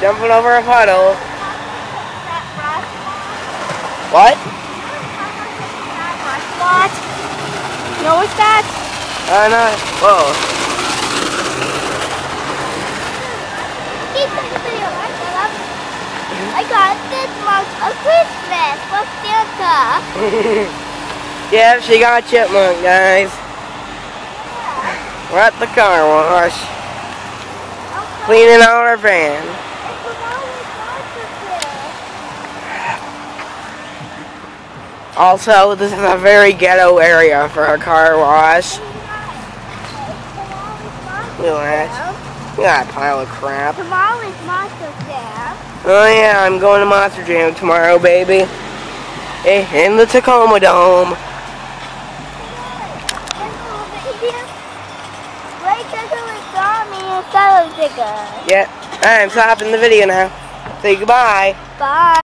Jumping over a puddle. What? What? No, what's that? Uh, no. Whoa. Keep this video, right, Philip? I got this month of Christmas from Santa. yeah, she got a chipmunk, guys. We're at the car wash. Cleaning out our van. Also, this is a very ghetto area for a car wash. Look at that. Look at that pile of crap. Tomorrow's Monster Fair. Oh yeah, I'm going to Monster Jam tomorrow, baby. Eh, In the Tacoma Dome. Saw me and Fellow Digger. Yeah, I'm stopping the video now. Say goodbye. Bye.